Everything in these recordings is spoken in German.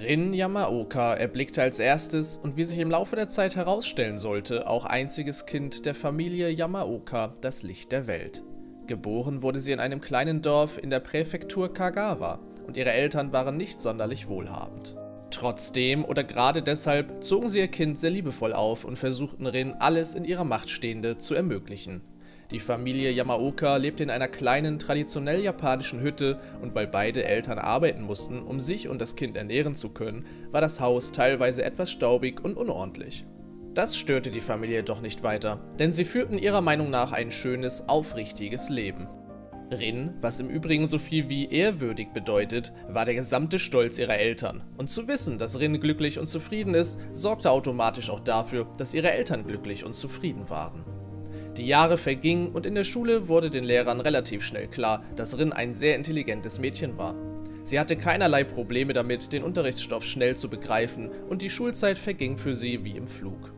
Rin Yamaoka erblickte als erstes und wie sich im Laufe der Zeit herausstellen sollte, auch einziges Kind der Familie Yamaoka das Licht der Welt. Geboren wurde sie in einem kleinen Dorf in der Präfektur Kagawa und ihre Eltern waren nicht sonderlich wohlhabend. Trotzdem oder gerade deshalb zogen sie ihr Kind sehr liebevoll auf und versuchten Rin alles in ihrer Macht Stehende zu ermöglichen. Die Familie Yamaoka lebte in einer kleinen, traditionell japanischen Hütte und weil beide Eltern arbeiten mussten, um sich und das Kind ernähren zu können, war das Haus teilweise etwas staubig und unordentlich. Das störte die Familie doch nicht weiter, denn sie führten ihrer Meinung nach ein schönes, aufrichtiges Leben. Rin, was im Übrigen so viel wie ehrwürdig bedeutet, war der gesamte Stolz ihrer Eltern. Und zu wissen, dass Rin glücklich und zufrieden ist, sorgte automatisch auch dafür, dass ihre Eltern glücklich und zufrieden waren. Die Jahre vergingen und in der Schule wurde den Lehrern relativ schnell klar, dass Rin ein sehr intelligentes Mädchen war. Sie hatte keinerlei Probleme damit, den Unterrichtsstoff schnell zu begreifen und die Schulzeit verging für sie wie im Flug.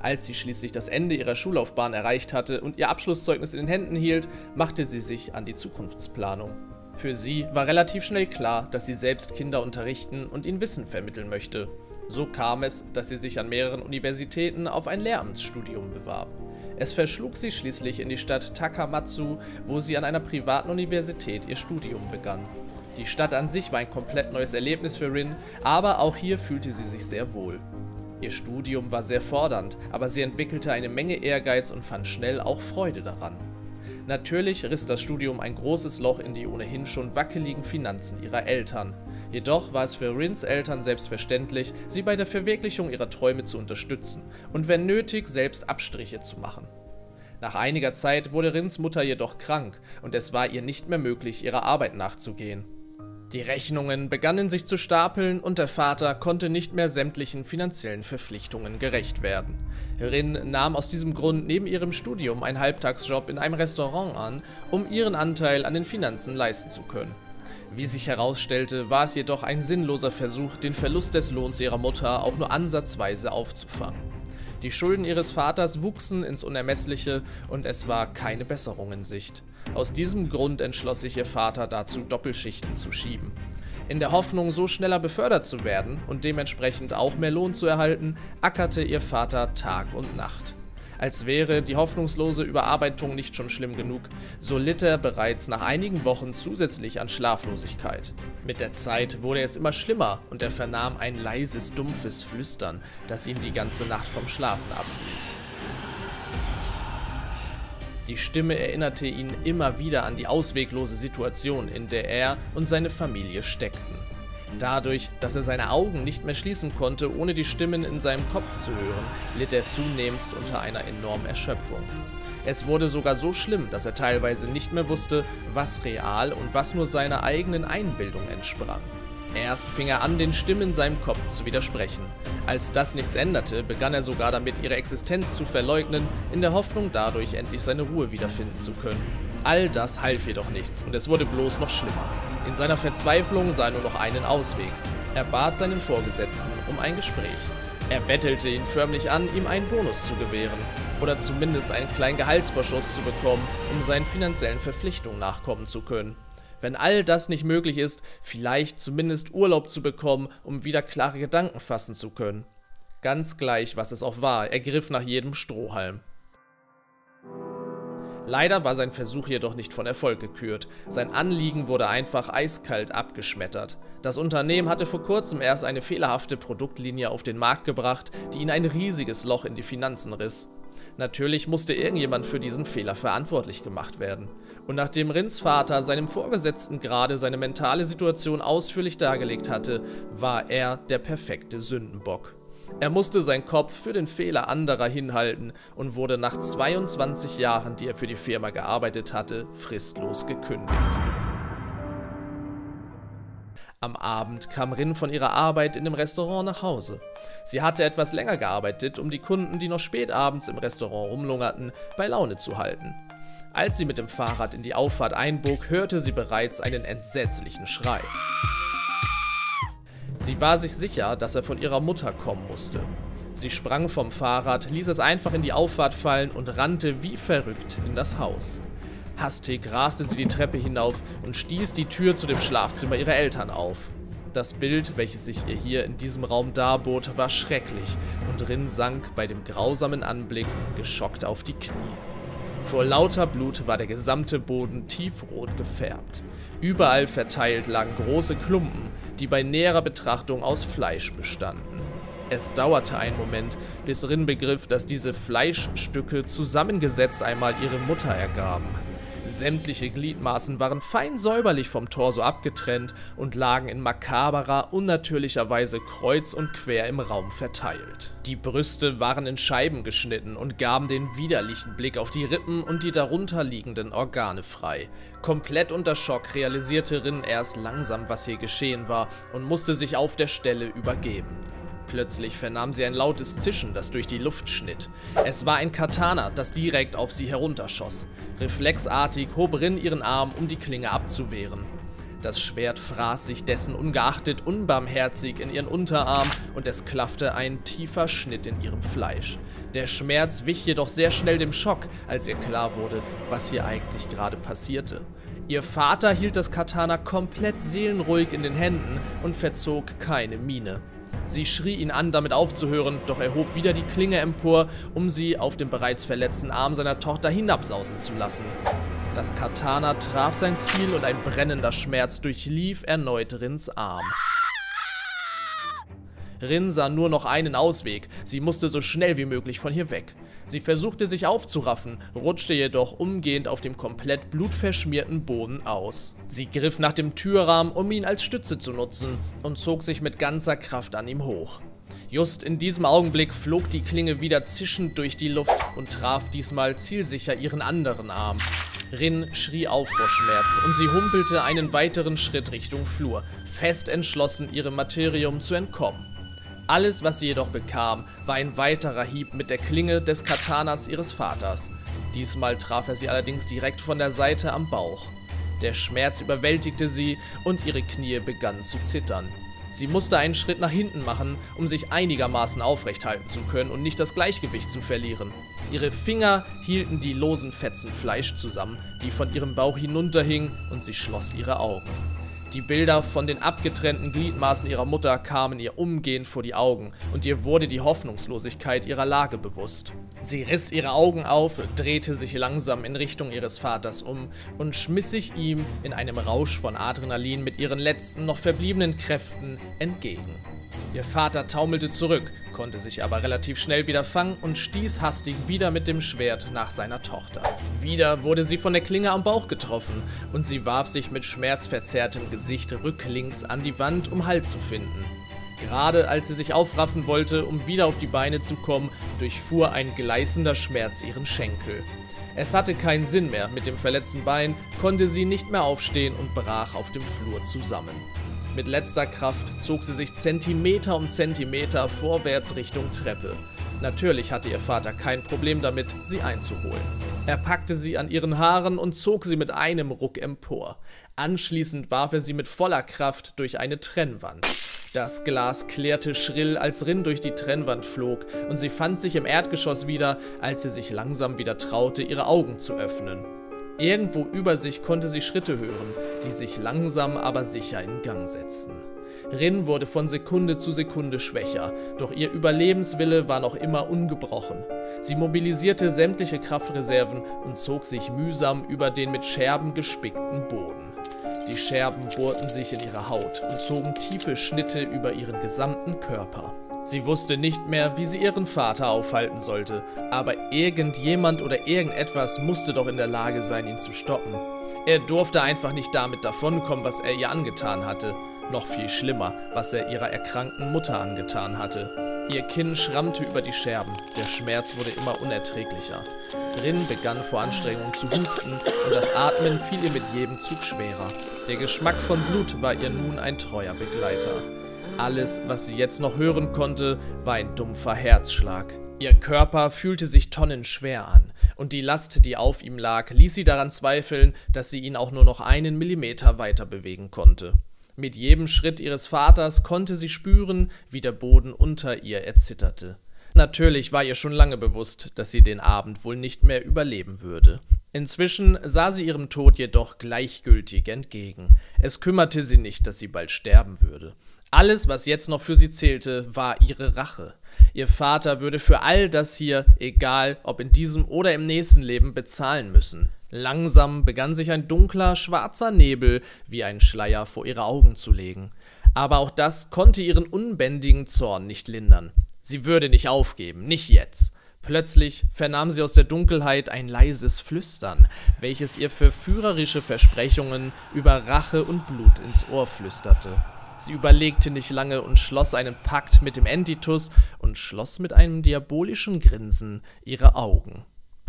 Als sie schließlich das Ende ihrer Schullaufbahn erreicht hatte und ihr Abschlusszeugnis in den Händen hielt, machte sie sich an die Zukunftsplanung. Für sie war relativ schnell klar, dass sie selbst Kinder unterrichten und ihnen Wissen vermitteln möchte. So kam es, dass sie sich an mehreren Universitäten auf ein Lehramtsstudium bewarb. Es verschlug sie schließlich in die Stadt Takamatsu, wo sie an einer privaten Universität ihr Studium begann. Die Stadt an sich war ein komplett neues Erlebnis für Rin, aber auch hier fühlte sie sich sehr wohl. Ihr Studium war sehr fordernd, aber sie entwickelte eine Menge Ehrgeiz und fand schnell auch Freude daran. Natürlich riss das Studium ein großes Loch in die ohnehin schon wackeligen Finanzen ihrer Eltern. Jedoch war es für Rins Eltern selbstverständlich, sie bei der Verwirklichung ihrer Träume zu unterstützen und wenn nötig selbst Abstriche zu machen. Nach einiger Zeit wurde Rins Mutter jedoch krank und es war ihr nicht mehr möglich, ihrer Arbeit nachzugehen. Die Rechnungen begannen sich zu stapeln und der Vater konnte nicht mehr sämtlichen finanziellen Verpflichtungen gerecht werden. Rin nahm aus diesem Grund neben ihrem Studium einen Halbtagsjob in einem Restaurant an, um ihren Anteil an den Finanzen leisten zu können. Wie sich herausstellte, war es jedoch ein sinnloser Versuch, den Verlust des Lohns ihrer Mutter auch nur ansatzweise aufzufangen. Die Schulden ihres Vaters wuchsen ins Unermessliche und es war keine Besserung in Sicht. Aus diesem Grund entschloss sich ihr Vater dazu, Doppelschichten zu schieben. In der Hoffnung, so schneller befördert zu werden und dementsprechend auch mehr Lohn zu erhalten, ackerte ihr Vater Tag und Nacht. Als wäre die hoffnungslose Überarbeitung nicht schon schlimm genug, so litt er bereits nach einigen Wochen zusätzlich an Schlaflosigkeit. Mit der Zeit wurde es immer schlimmer und er vernahm ein leises, dumpfes Flüstern, das ihn die ganze Nacht vom Schlafen abhielt. Die Stimme erinnerte ihn immer wieder an die ausweglose Situation, in der er und seine Familie steckten. Dadurch, dass er seine Augen nicht mehr schließen konnte, ohne die Stimmen in seinem Kopf zu hören, litt er zunehmend unter einer enormen Erschöpfung. Es wurde sogar so schlimm, dass er teilweise nicht mehr wusste, was real und was nur seiner eigenen Einbildung entsprang. Erst fing er an, den Stimmen in seinem Kopf zu widersprechen. Als das nichts änderte, begann er sogar damit, ihre Existenz zu verleugnen, in der Hoffnung dadurch endlich seine Ruhe wiederfinden zu können. All das half jedoch nichts und es wurde bloß noch schlimmer. In seiner Verzweiflung sah er nur noch einen Ausweg. Er bat seinen Vorgesetzten um ein Gespräch. Er bettelte ihn förmlich an, ihm einen Bonus zu gewähren oder zumindest einen kleinen Gehaltsvorschuss zu bekommen, um seinen finanziellen Verpflichtungen nachkommen zu können. Wenn all das nicht möglich ist, vielleicht zumindest Urlaub zu bekommen, um wieder klare Gedanken fassen zu können. Ganz gleich, was es auch war, er griff nach jedem Strohhalm. Leider war sein Versuch jedoch nicht von Erfolg gekürt. Sein Anliegen wurde einfach eiskalt abgeschmettert. Das Unternehmen hatte vor kurzem erst eine fehlerhafte Produktlinie auf den Markt gebracht, die ihn ein riesiges Loch in die Finanzen riss. Natürlich musste irgendjemand für diesen Fehler verantwortlich gemacht werden. Und nachdem Rins Vater seinem Vorgesetzten gerade seine mentale Situation ausführlich dargelegt hatte, war er der perfekte Sündenbock. Er musste seinen Kopf für den Fehler anderer hinhalten und wurde nach 22 Jahren, die er für die Firma gearbeitet hatte, fristlos gekündigt. Am Abend kam Rin von ihrer Arbeit in dem Restaurant nach Hause. Sie hatte etwas länger gearbeitet, um die Kunden, die noch spät abends im Restaurant rumlungerten, bei Laune zu halten. Als sie mit dem Fahrrad in die Auffahrt einbog, hörte sie bereits einen entsetzlichen Schrei. Sie war sich sicher, dass er von ihrer Mutter kommen musste. Sie sprang vom Fahrrad, ließ es einfach in die Auffahrt fallen und rannte wie verrückt in das Haus. Hastig raste sie die Treppe hinauf und stieß die Tür zu dem Schlafzimmer ihrer Eltern auf. Das Bild, welches sich ihr hier in diesem Raum darbot, war schrecklich und Rin sank bei dem grausamen Anblick geschockt auf die Knie. Vor lauter Blut war der gesamte Boden tiefrot gefärbt. Überall verteilt lagen große Klumpen, die bei näherer Betrachtung aus Fleisch bestanden. Es dauerte einen Moment, bis Rin begriff, dass diese Fleischstücke zusammengesetzt einmal ihre Mutter ergaben. Sämtliche Gliedmaßen waren fein säuberlich vom Torso abgetrennt und lagen in makaberer, unnatürlicher Weise kreuz und quer im Raum verteilt. Die Brüste waren in Scheiben geschnitten und gaben den widerlichen Blick auf die Rippen und die darunter liegenden Organe frei. Komplett unter Schock realisierte Rin erst langsam, was hier geschehen war und musste sich auf der Stelle übergeben. Plötzlich vernahm sie ein lautes Zischen, das durch die Luft schnitt. Es war ein Katana, das direkt auf sie herunterschoss. Reflexartig hob Rin ihren Arm, um die Klinge abzuwehren. Das Schwert fraß sich dessen ungeachtet unbarmherzig in ihren Unterarm und es klaffte ein tiefer Schnitt in ihrem Fleisch. Der Schmerz wich jedoch sehr schnell dem Schock, als ihr klar wurde, was hier eigentlich gerade passierte. Ihr Vater hielt das Katana komplett seelenruhig in den Händen und verzog keine Miene. Sie schrie ihn an, damit aufzuhören, doch er hob wieder die Klinge empor, um sie auf dem bereits verletzten Arm seiner Tochter hinabsausen zu lassen. Das Katana traf sein Ziel und ein brennender Schmerz durchlief erneut Rins Arm. Rin sah nur noch einen Ausweg, sie musste so schnell wie möglich von hier weg. Sie versuchte sich aufzuraffen, rutschte jedoch umgehend auf dem komplett blutverschmierten Boden aus. Sie griff nach dem Türrahmen, um ihn als Stütze zu nutzen, und zog sich mit ganzer Kraft an ihm hoch. Just in diesem Augenblick flog die Klinge wieder zischend durch die Luft und traf diesmal zielsicher ihren anderen Arm. Rin schrie auf vor Schmerz und sie humpelte einen weiteren Schritt Richtung Flur, fest entschlossen, ihrem Materium zu entkommen. Alles, was sie jedoch bekam, war ein weiterer Hieb mit der Klinge des Katanas ihres Vaters. Diesmal traf er sie allerdings direkt von der Seite am Bauch. Der Schmerz überwältigte sie und ihre Knie begannen zu zittern. Sie musste einen Schritt nach hinten machen, um sich einigermaßen aufrecht halten zu können und nicht das Gleichgewicht zu verlieren. Ihre Finger hielten die losen Fetzen Fleisch zusammen, die von ihrem Bauch hinunterhingen, und sie schloss ihre Augen. Die Bilder von den abgetrennten Gliedmaßen ihrer Mutter kamen ihr umgehend vor die Augen und ihr wurde die Hoffnungslosigkeit ihrer Lage bewusst. Sie riss ihre Augen auf, drehte sich langsam in Richtung ihres Vaters um und schmiss sich ihm in einem Rausch von Adrenalin mit ihren letzten noch verbliebenen Kräften entgegen. Ihr Vater taumelte zurück, konnte sich aber relativ schnell wieder fangen und stieß hastig wieder mit dem Schwert nach seiner Tochter. Wieder wurde sie von der Klinge am Bauch getroffen und sie warf sich mit schmerzverzerrtem Gesicht rücklings an die Wand, um Halt zu finden. Gerade als sie sich aufraffen wollte, um wieder auf die Beine zu kommen, durchfuhr ein gleißender Schmerz ihren Schenkel. Es hatte keinen Sinn mehr, mit dem verletzten Bein konnte sie nicht mehr aufstehen und brach auf dem Flur zusammen. Mit letzter Kraft zog sie sich Zentimeter um Zentimeter vorwärts Richtung Treppe. Natürlich hatte ihr Vater kein Problem damit, sie einzuholen. Er packte sie an ihren Haaren und zog sie mit einem Ruck empor. Anschließend warf er sie mit voller Kraft durch eine Trennwand. Das Glas klärte schrill, als Rin durch die Trennwand flog, und sie fand sich im Erdgeschoss wieder, als sie sich langsam wieder traute, ihre Augen zu öffnen. Irgendwo über sich konnte sie Schritte hören, die sich langsam aber sicher in Gang setzten. Rin wurde von Sekunde zu Sekunde schwächer, doch ihr Überlebenswille war noch immer ungebrochen. Sie mobilisierte sämtliche Kraftreserven und zog sich mühsam über den mit Scherben gespickten Boden. Die Scherben bohrten sich in ihre Haut und zogen tiefe Schnitte über ihren gesamten Körper. Sie wusste nicht mehr, wie sie ihren Vater aufhalten sollte, aber irgendjemand oder irgendetwas musste doch in der Lage sein, ihn zu stoppen. Er durfte einfach nicht damit davonkommen, was er ihr angetan hatte. Noch viel schlimmer, was er ihrer erkrankten Mutter angetan hatte. Ihr Kinn schrammte über die Scherben, der Schmerz wurde immer unerträglicher. Rin begann vor Anstrengung zu husten und das Atmen fiel ihr mit jedem Zug schwerer. Der Geschmack von Blut war ihr nun ein treuer Begleiter. Alles, was sie jetzt noch hören konnte, war ein dumpfer Herzschlag. Ihr Körper fühlte sich tonnenschwer an, und die Last, die auf ihm lag, ließ sie daran zweifeln, dass sie ihn auch nur noch einen Millimeter weiter bewegen konnte. Mit jedem Schritt ihres Vaters konnte sie spüren, wie der Boden unter ihr erzitterte. Natürlich war ihr schon lange bewusst, dass sie den Abend wohl nicht mehr überleben würde. Inzwischen sah sie ihrem Tod jedoch gleichgültig entgegen. Es kümmerte sie nicht, dass sie bald sterben würde. Alles, was jetzt noch für sie zählte, war ihre Rache. Ihr Vater würde für all das hier, egal ob in diesem oder im nächsten Leben, bezahlen müssen. Langsam begann sich ein dunkler, schwarzer Nebel wie ein Schleier vor ihre Augen zu legen. Aber auch das konnte ihren unbändigen Zorn nicht lindern. Sie würde nicht aufgeben, nicht jetzt. Plötzlich vernahm sie aus der Dunkelheit ein leises Flüstern, welches ihr verführerische Versprechungen über Rache und Blut ins Ohr flüsterte. Sie überlegte nicht lange und schloss einen Pakt mit dem Entitus und schloss mit einem diabolischen Grinsen ihre Augen.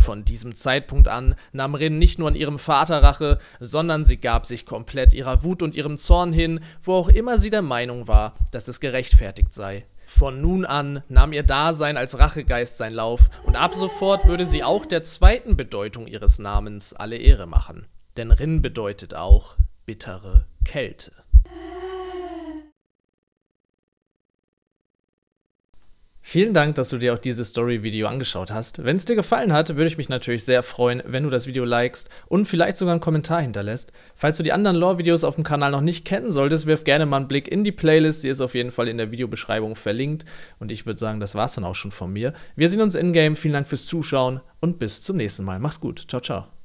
Von diesem Zeitpunkt an nahm Rin nicht nur an ihrem Vater Rache, sondern sie gab sich komplett ihrer Wut und ihrem Zorn hin, wo auch immer sie der Meinung war, dass es gerechtfertigt sei. Von nun an nahm ihr Dasein als Rachegeist seinen Lauf, und ab sofort würde sie auch der zweiten Bedeutung ihres Namens alle Ehre machen. Denn Rin bedeutet auch bittere Kälte. Vielen Dank, dass du dir auch dieses Story-Video angeschaut hast. Wenn es dir gefallen hat, würde ich mich natürlich sehr freuen, wenn du das Video likest und vielleicht sogar einen Kommentar hinterlässt. Falls du die anderen Lore-Videos auf dem Kanal noch nicht kennen solltest, wirf gerne mal einen Blick in die Playlist. Die ist auf jeden Fall in der Videobeschreibung verlinkt. Und ich würde sagen, das war's dann auch schon von mir. Wir sehen uns in-game. Vielen Dank fürs Zuschauen und bis zum nächsten Mal. Mach's gut. Ciao, ciao.